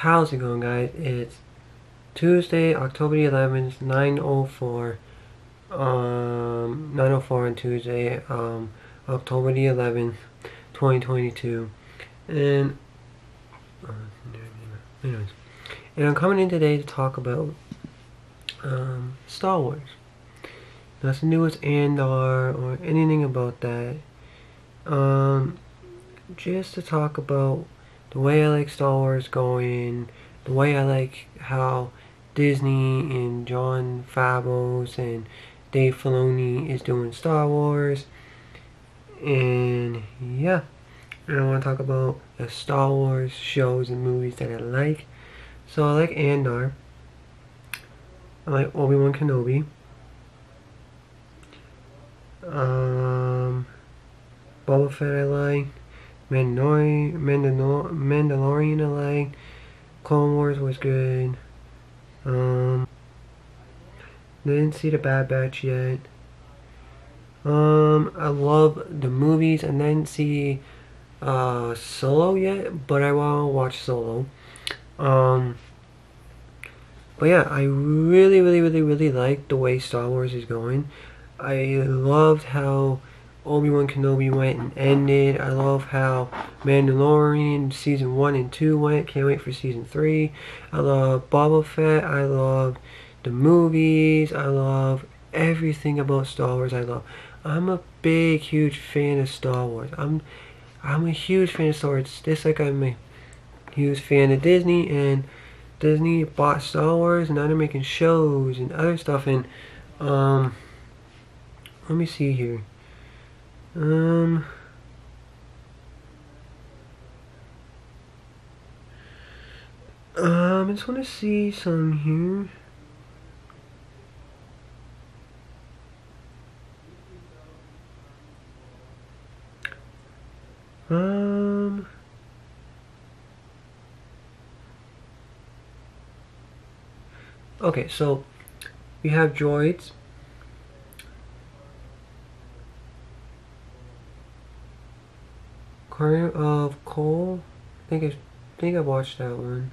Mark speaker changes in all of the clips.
Speaker 1: How's it going guys? It's Tuesday, October 11th, 9.04. Um, 9.04 on Tuesday, um, October the 11th, 2022. And, uh, anyways. And I'm coming in today to talk about, um, Star Wars. Nothing do with Andor or anything about that. Um, just to talk about the way I like Star Wars going, the way I like how Disney and Jon Favreau and Dave Filoni is doing Star Wars. And yeah, I want to talk about the Star Wars shows and movies that I like. So I like Andor. I like Obi-Wan Kenobi. Um, Boba Fett I like. Mandalorian, Mandalor Mandalorian I like. Clone Wars was good. Um, didn't see the Bad Batch yet. Um, I love the movies. And I didn't see uh, Solo yet, but I want to watch Solo. Um, but yeah, I really, really, really, really like the way Star Wars is going. I loved how Obi-Wan Kenobi went and ended. I love how Mandalorian season 1 and 2 went. Can't wait for season 3. I love Boba Fett. I love the movies. I love everything about Star Wars. I love. I'm a big, huge fan of Star Wars. I'm I'm a huge fan of Star Wars. Just like I'm a huge fan of Disney and Disney bought Star Wars and now they're making shows and other stuff and um let me see here. Um. Um, I just want to see some here. Um. Okay, so we have droids. Caravan of Courage. I think I think I watched that one.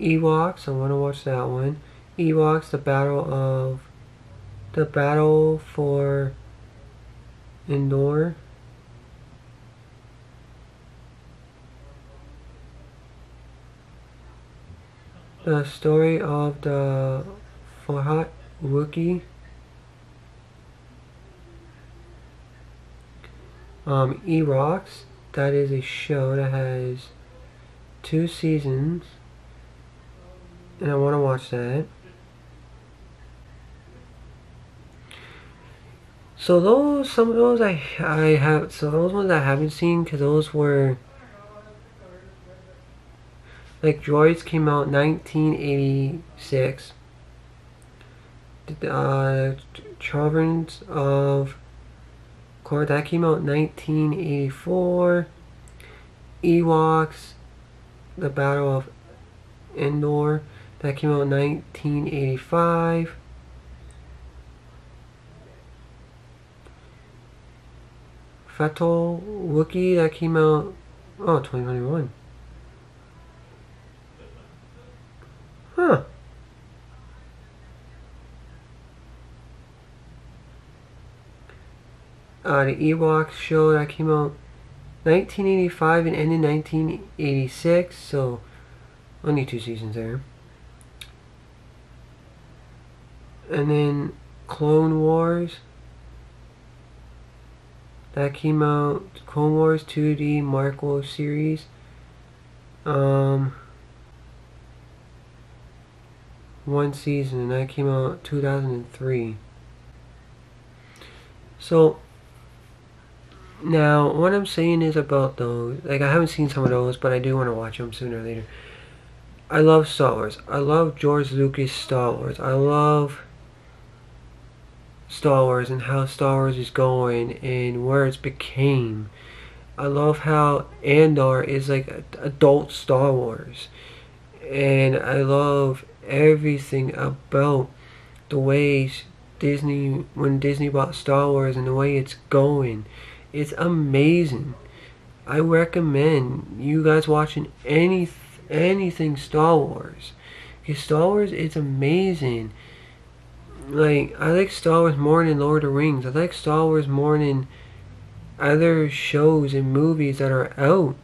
Speaker 1: Ewoks, I want to watch that one. Ewoks, the battle of the battle for Endor. The story of the Farhat Wookiee. Um, Ewoks, that is a show that has two seasons, and I want to watch that. So those, some of those I I have, so those ones I haven't seen because those were like Droids came out 1986. Uh, Children's of That came out 1984. Ewoks, The Battle of Endor, that came out 1985. Fatal Wookiee, that came out, oh, 2021. The Ewoks show that came out 1985 and ended 1986, so only two seasons there. And then Clone Wars that came out Clone Wars 2D Marvel series. Um, one season and that came out 2003. So now, what I'm saying is about those, like I haven't seen some of those, but I do want to watch them sooner or later. I love Star Wars. I love George Lucas Star Wars. I love Star Wars and how Star Wars is going and where it's became. I love how Andor is like adult Star Wars. And I love everything about the ways Disney, when Disney bought Star Wars and the way it's going. It's amazing. I recommend you guys watching any anything Star Wars. Because Star Wars it's amazing. Like, I like Star Wars more than Lord of the Rings. I like Star Wars more than other shows and movies that are out.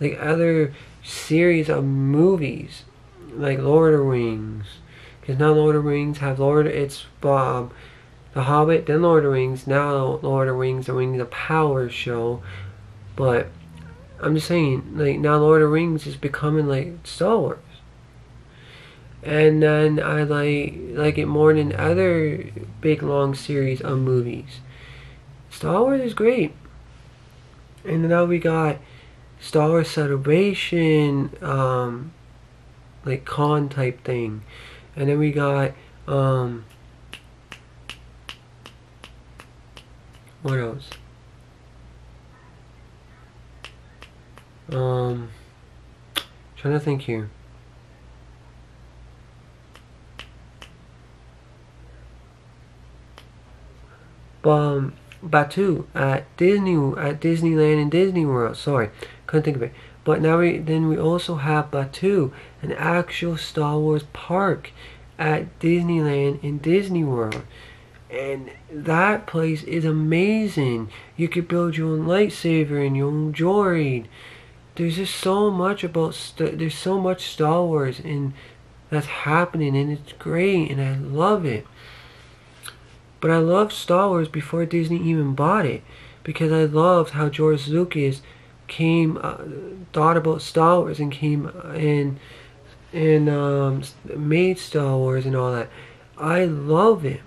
Speaker 1: Like, other series of movies. Like Lord of the Rings. Because now Lord of the Rings have Lord, it's um, The Hobbit, then Lord of the Rings, now Lord of the Rings, The Rings of Power show. But I'm just saying, like now Lord of the Rings is becoming like Star Wars. And then I like like it more than other big long series of movies. Star Wars is great. And now we got Star Wars Celebration, um, like con type thing. And then we got um what else? Um, trying to think here. Um, Batuu at Disney at Disneyland and Disney World. Sorry, couldn't think of it. But now we then we also have Batuu, an actual Star Wars park at Disneyland and Disney World. And that place is amazing. You could build your own lightsaber and your own droid there's just so much about there's so much Star Wars and that's happening and it's great and I love it. But I loved Star Wars before Disney even bought it because I loved how George Lucas came uh, thought about Star Wars and came and and um, made Star Wars and all that. I love it.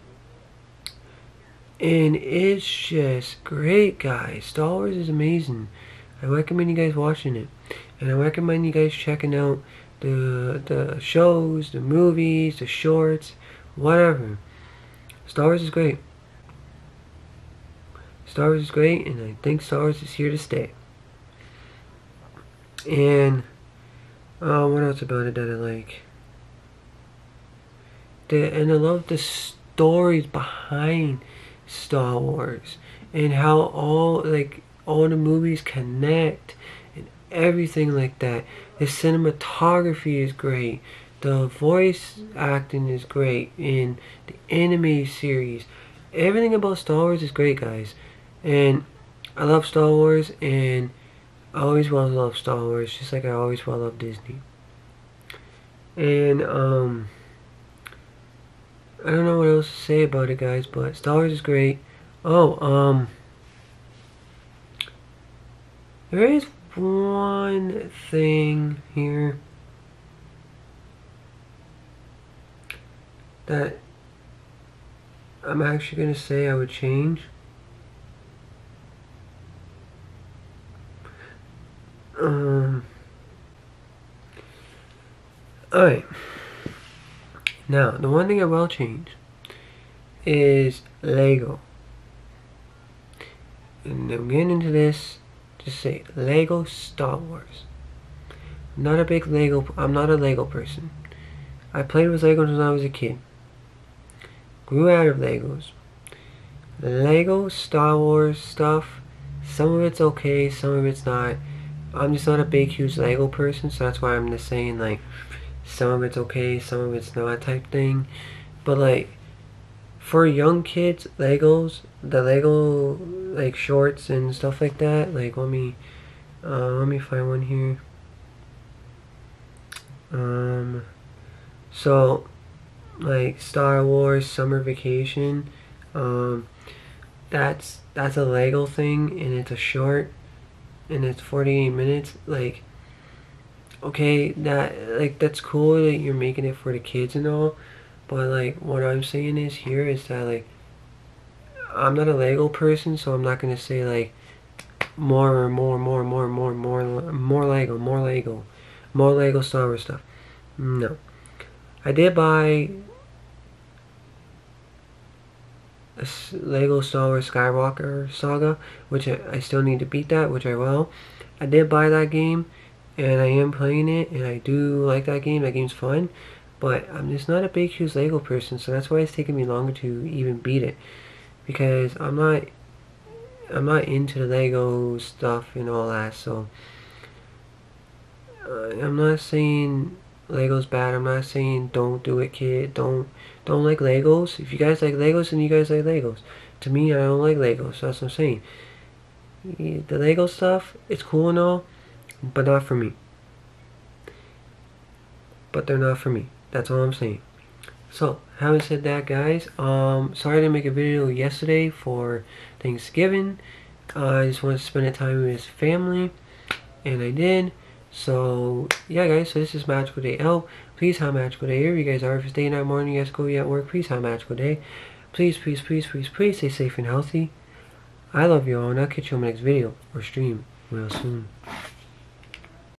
Speaker 1: And it's just great, guys. Star Wars is amazing. I recommend you guys watching it. And I recommend you guys checking out the the shows, the movies, the shorts, whatever. Star Wars is great. Star Wars is great, and I think Star Wars is here to stay. And uh, what else about it that I like? The, and I love the stories behind Star Wars and how all like all the movies connect and everything like that. The cinematography is great. The voice acting is great in the anime series. Everything about Star Wars is great, guys. And I love Star Wars, and I always will love Star Wars, just like I always will love Disney. And, um, I don't know what else to say about it, guys, but Star Wars is great. Oh, um, there is one thing here that I'm actually going to say I would change. Um, Alright. Now, the one thing I will change is Lego. And I'm getting into this to say Lego Star Wars. I'm not a big Lego. I'm not a Lego person. I played with Legos when I was a kid. Grew out of Legos. Lego Star Wars stuff. Some of it's okay. Some of it's not. I'm just not a big, huge Lego person, so that's why I'm just saying like some of it's okay, some of it's not type thing. But like for young kids, Legos, the Lego like shorts and stuff like that. Like let me uh, let me find one here. Um, so like Star Wars Summer Vacation, um, that's that's a Lego thing and it's a short and it's 48 minutes. Like okay, that like that's cool that you're making it for the kids and all but like what I'm saying is here is that like I'm not a Lego person, so I'm not gonna say like more and more, more, more, more, more, more Lego, more Lego, more Lego Star Wars stuff. No, I did buy a Lego Star Wars Skywalker Saga, which I, I still need to beat that, which I will. I did buy that game, and I am playing it, and I do like that game. That game's fun. But I'm just not a big huge Lego person, so that's why it's taking me longer to even beat it. Because I'm not I'm not into the Lego stuff and all that. So uh, I'm not saying Lego's bad. I'm not saying don't do it, kid. Don't don't like Legos. If you guys like Legos, then you guys like Legos. To me, I don't like Legos. So that's what I'm saying. The Lego stuff, it's cool and all, but not for me. But they're not for me. That's all I'm saying. So, having said that, guys, um, sorry to make a video yesterday for Thanksgiving. Uh, I just wanted to spend time with his family, and I did. So, yeah, guys, so this is Magical Day L. Please have a magical day. Here you guys are. If it's day, night, morning, you guys go at work, please have a magical day. Please, please, please, please, please stay safe and healthy. I love you all, and I'll catch you on my next video or stream real soon.